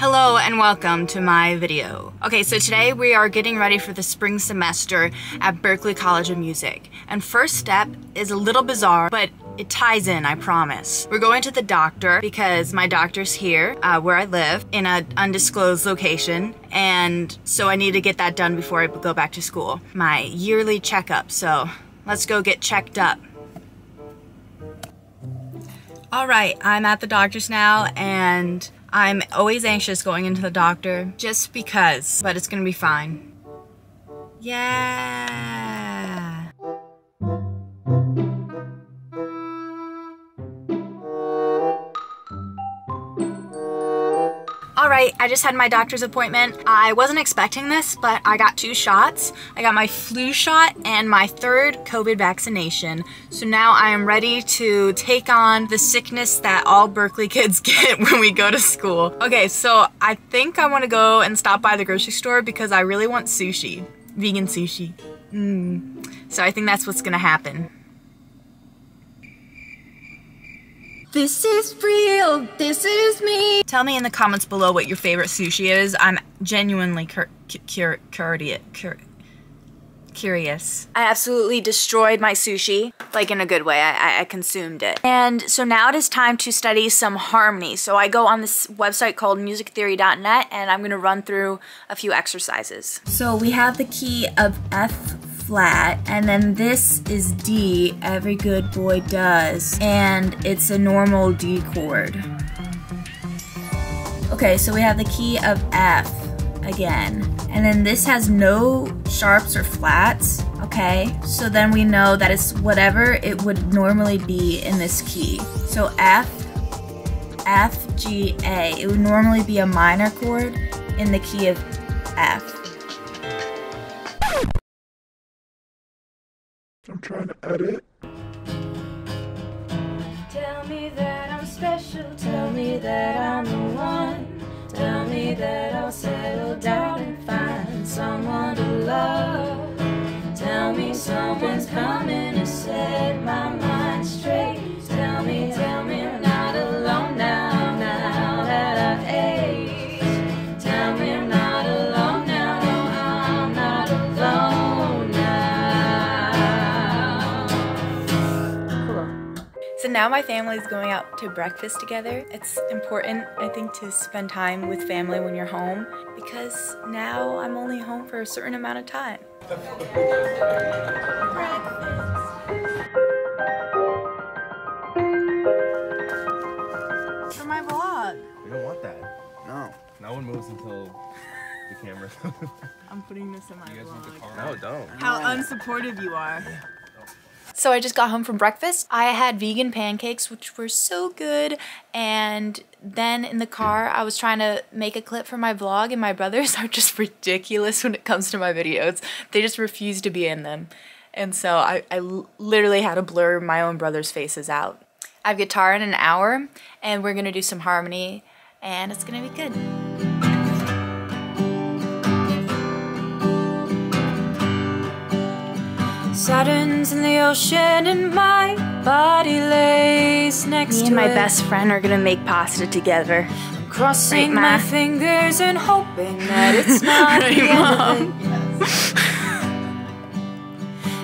Hello and welcome to my video. Okay, so today we are getting ready for the spring semester at Berklee College of Music. And first step is a little bizarre, but it ties in, I promise. We're going to the doctor because my doctor's here, uh, where I live, in an undisclosed location. And so I need to get that done before I go back to school. My yearly checkup, so let's go get checked up. All right, I'm at the doctor's now and I'm always anxious going into the doctor just because, but it's gonna be fine. Yeah. I just had my doctor's appointment. I wasn't expecting this, but I got two shots. I got my flu shot and my third COVID vaccination. So now I am ready to take on the sickness that all Berklee kids get when we go to school. Okay, so I think I want to go and stop by the grocery store because I really want sushi. Vegan sushi. Mm. So I think that's what's gonna happen. This is real, this is me. Tell me in the comments below what your favorite sushi is. I'm genuinely cur cur cur cur curious. I absolutely destroyed my sushi, like in a good way. I, I, consumed it. And so now it is time to study some harmony. So I go on this website called musictheory.net and I'm gonna run through a few exercises. So we have the key of F flat, and then this is D, every good boy does, and it's a normal D chord. Okay, so we have the key of F again, and then this has no sharps or flats, okay? So then we know that it's whatever it would normally be in this key. So F, F, G, A, it would normally be a minor chord in the key of F. I'm trying to edit. Tell me that I'm special, tell me that I'm now my family is going out to breakfast together. It's important, I think, to spend time with family when you're home because now I'm only home for a certain amount of time. For my vlog. We don't want that. No. No one moves until the camera. I'm putting this in my vlog. no, don't. How unsupportive you are. So I just got home from breakfast. I had vegan pancakes, which were so good. And then in the car, I was trying to make a clip for my vlog, and my brothers are just ridiculous when it comes to my videos. They just refuse to be in them. And so I, I literally had to blur my own brothers' faces out. I have guitar in an hour, and we're gonna do some harmony, and it's gonna be good. Saturn's in the ocean and my body lays next Me to and my it. best friend are gonna make pasta together. Crossing Right, my fingers and hoping that it's not Right, the end Mom? of it.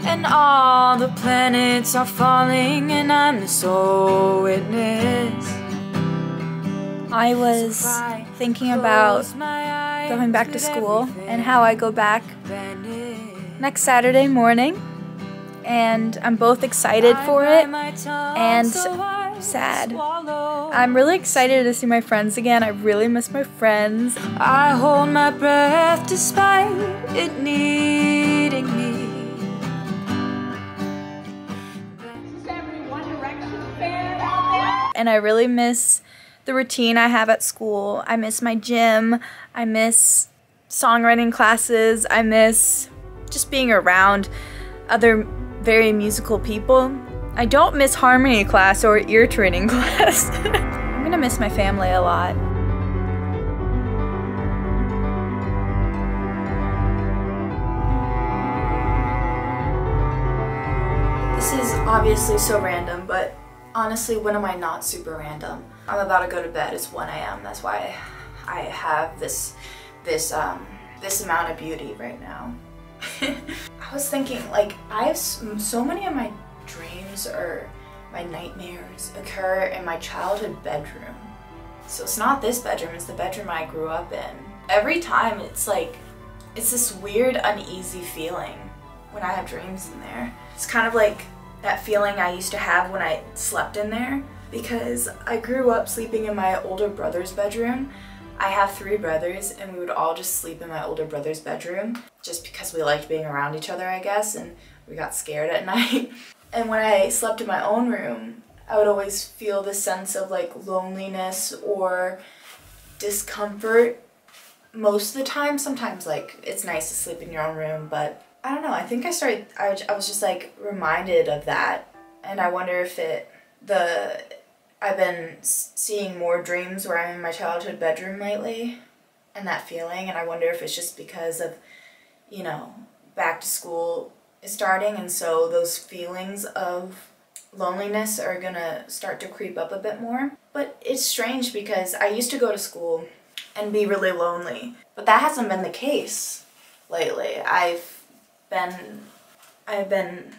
And all the planets are falling and I'm the sole witness. I was thinking about Close my eyes, going back to school and how I go back next Saturday morning. And I'm both excited for it. bite my tongue and sad. I'm really excited to see my friends again. I really miss my friends. I hold my breath despite it needing me. And I really miss the routine I have at school. I miss my gym. I miss songwriting classes. I miss just being around other very musical people. I don't miss harmony class or ear training class. I'm gonna miss my family a lot. This is obviously so random, but honestly, when am I not super random? I'm about to go to bed. It's 1 a.m. That's why I have this, this, um, this amount of beauty right now. I was thinking, like, I have so many of my dreams or my nightmares occur in my childhood bedroom. So it's not this bedroom, it's the bedroom I grew up in. Every time it's like, it's this weird uneasy feeling when I have dreams in there. It's kind of like that feeling I used to have when I slept in there because I grew up sleeping in my older brother's bedroom. I have three brothers and we would all just sleep in my older brother's bedroom just because we liked being around each other, I guess, and we got scared at night. And when I slept in my own room, I would always feel this sense of like loneliness or discomfort most of the time. Sometimes like it's nice to sleep in your own room, but I don't know. I think I started, I, I was just like reminded of that. And I wonder if it, the, I've been seeing more dreams where I'm in my childhood bedroom lately and that feeling. And I wonder if it's just because of, you know, back to school is starting. And so those feelings of loneliness are gonna start to creep up a bit more. But it's strange because I used to go to school and be really lonely, but that hasn't been the case lately. I've been I've been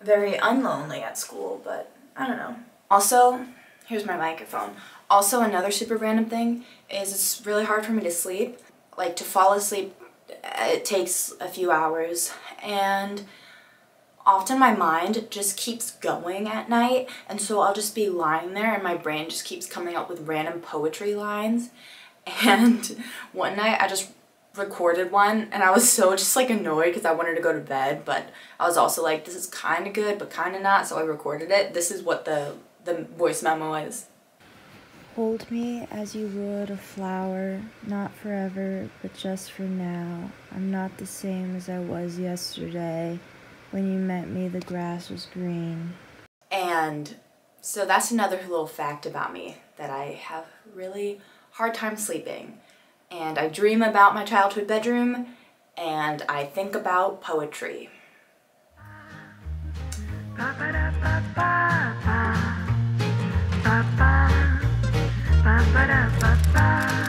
very unlonely at school, but I don't know. Also, here's my microphone. Also, another super random thing is it's really hard for me to sleep. Like to fall asleep, it takes a few hours, and often my mind just keeps going at night and so I'll just be lying there and my brain just keeps coming up with random poetry lines and one night I just recorded one and I was so just like annoyed because I wanted to go to bed but I was also like this is kind of good but kind of not so I recorded it. This is what the the voice memo is. Hold me as you would a flower, not forever, but just for now. I'm not the same as I was yesterday. When you met me, the grass was green. And so that's another little fact about me that I have really hard time sleeping. And I dream about my childhood bedroom and I think about poetry. ba ba ba ba da, ba